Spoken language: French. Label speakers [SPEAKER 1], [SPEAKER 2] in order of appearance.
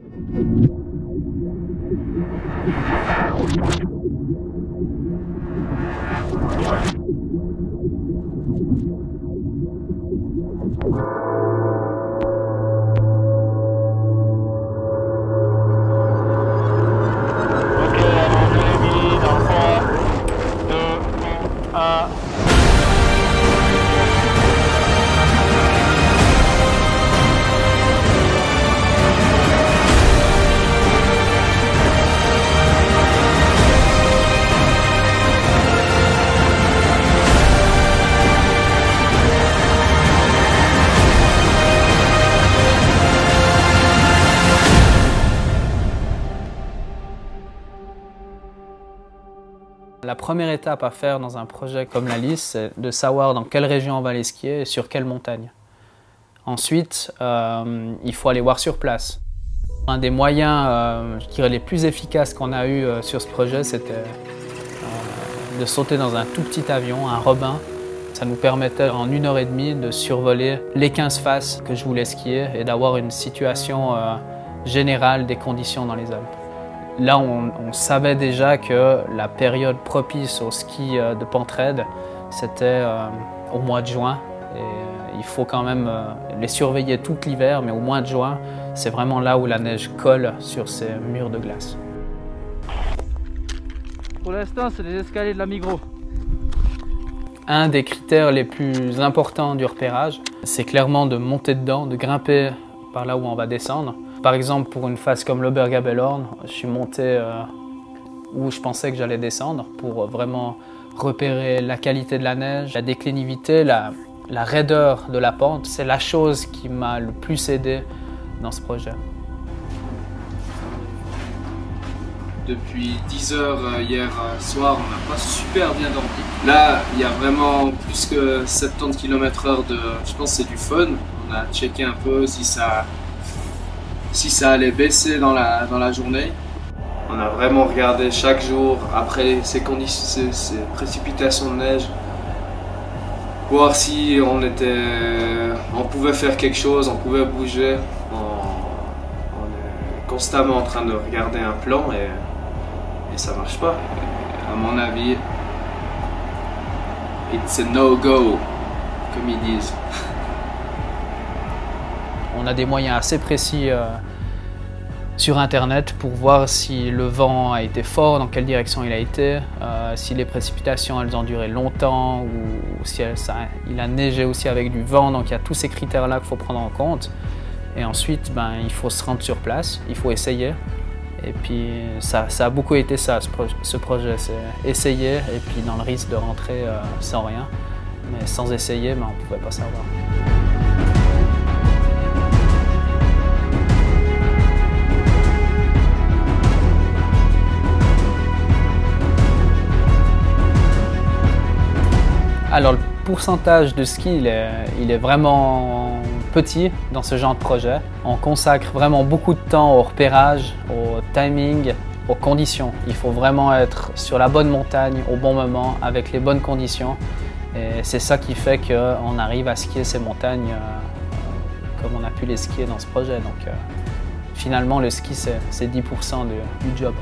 [SPEAKER 1] you
[SPEAKER 2] La première étape à faire dans un projet comme la liste, c'est de savoir dans quelle région on va aller skier et sur quelle montagne. Ensuite, euh, il faut aller voir sur place. Un des moyens, euh, je dirais, les plus efficaces qu'on a eu euh, sur ce projet, c'était de sauter dans un tout petit avion, un Robin. Ça nous permettait en une heure et demie de survoler les 15 faces que je voulais skier et d'avoir une situation générale des conditions dans les Alpes. Là, on, on savait déjà que la période propice au ski euh, de pente raide, c'était euh, au mois de juin. Et euh, il faut quand même les surveiller tout l'hiver, mais au mois de juin, c'est vraiment là où la neige colle sur ces murs de glace.
[SPEAKER 3] Pour l'instant, c'est les escaliers de la Migros.
[SPEAKER 2] Un des critères les plus importants du repérage, c'est clairement de monter dedans, de grimper par là où on va descendre. Par exemple, pour une face comme l'Obergabelhorn, je suis monté euh, où je pensais que j'allais descendre pour vraiment repérer la qualité de la neige, la déclinivité, la, raideur de la pente. C'est la chose qui m'a le plus aidé dans ce projet.
[SPEAKER 4] Depuis 10 heures euh, hier euh, soir, on n'a pas super bien dormi. Là, il y a vraiment plus que 70 km/h de. Je pense c'est du fun. On a checké un peu si ça, si ça allait baisser dans la, dans la journée. On a vraiment regardé chaque jour après ces, conditions, ces, précipitations de neige, voir si on était, on pouvait faire quelque chose, on pouvait bouger. On, on est constamment en train de regarder un plan et et ça marche pas. À mon avis, it's a no-go, comme ils disent.
[SPEAKER 2] On a des moyens assez précis euh, sur Internet pour voir si le vent a été fort, dans quelle direction il a été, euh, si les précipitations elles ont duré longtemps ou si elles- ça- il a neigé aussi avec du vent. Donc il y a tous ces critères-là qu'il faut prendre en compte. Et ensuite, ben, il faut se rendre sur place, il faut essayer. Et puis ça, a beaucoup été ça, ce projet, c'est essayer et puis dans le risque de rentrer euh, sans rien. Mais sans essayer, ben, on ne pouvait pas savoir. Alors le pourcentage de ski, il est, vraiment petit dans ce genre de projet. On consacre vraiment beaucoup de temps au repérage, au timing, aux conditions. Il faut vraiment être sur la bonne montagne au bon moment, avec les bonnes conditions. Et c'est ça qui fait qu'on arrive à skier ces montagnes euh, comme on a pu les skier dans ce projet. Donc euh, finalement, le ski, c'est c'est 10% du- du job.